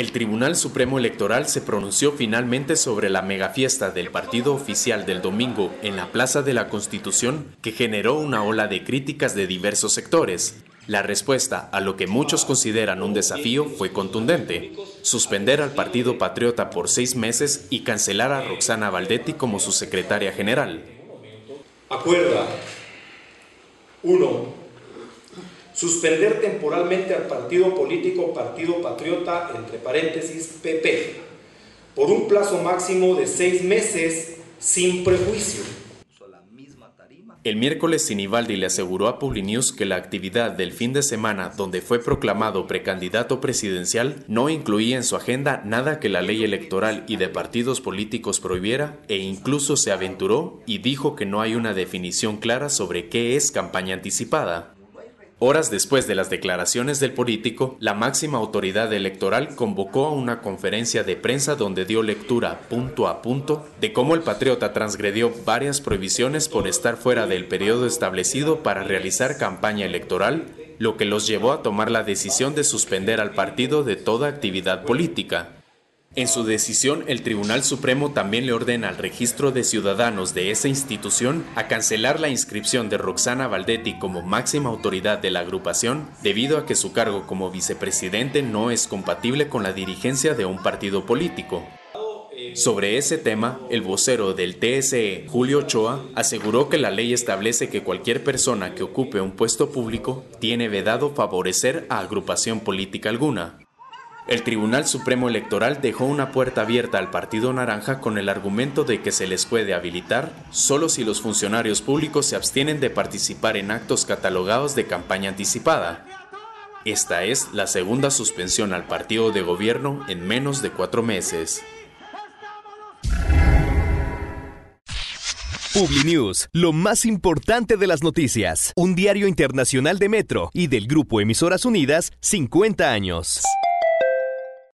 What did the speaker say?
El Tribunal Supremo Electoral se pronunció finalmente sobre la megafiesta del partido oficial del domingo en la Plaza de la Constitución que generó una ola de críticas de diversos sectores. La respuesta a lo que muchos consideran un desafío fue contundente, suspender al Partido Patriota por seis meses y cancelar a Roxana Valdetti como su secretaria general. Acuerda, uno, suspender temporalmente al partido político Partido Patriota, entre paréntesis, PP, por un plazo máximo de seis meses sin prejuicio. El miércoles Sinibaldi le aseguró a Publinews que la actividad del fin de semana donde fue proclamado precandidato presidencial no incluía en su agenda nada que la ley electoral y de partidos políticos prohibiera e incluso se aventuró y dijo que no hay una definición clara sobre qué es campaña anticipada. Horas después de las declaraciones del político, la máxima autoridad electoral convocó a una conferencia de prensa donde dio lectura punto a punto de cómo el patriota transgredió varias prohibiciones por estar fuera del periodo establecido para realizar campaña electoral, lo que los llevó a tomar la decisión de suspender al partido de toda actividad política. En su decisión, el Tribunal Supremo también le ordena al registro de ciudadanos de esa institución a cancelar la inscripción de Roxana Valdetti como máxima autoridad de la agrupación debido a que su cargo como vicepresidente no es compatible con la dirigencia de un partido político. Sobre ese tema, el vocero del TSE, Julio Ochoa, aseguró que la ley establece que cualquier persona que ocupe un puesto público tiene vedado favorecer a agrupación política alguna. El Tribunal Supremo Electoral dejó una puerta abierta al Partido Naranja con el argumento de que se les puede habilitar solo si los funcionarios públicos se abstienen de participar en actos catalogados de campaña anticipada. Esta es la segunda suspensión al partido de gobierno en menos de cuatro meses. Publinews, lo más importante de las noticias. Un diario internacional de Metro y del Grupo Emisoras Unidas, 50 años.